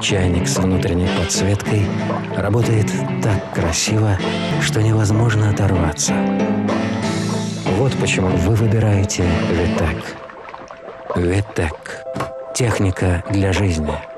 Чайник с внутренней подсветкой работает так красиво, что невозможно оторваться. Вот почему вы выбираете Витек. Витек. Техника для жизни.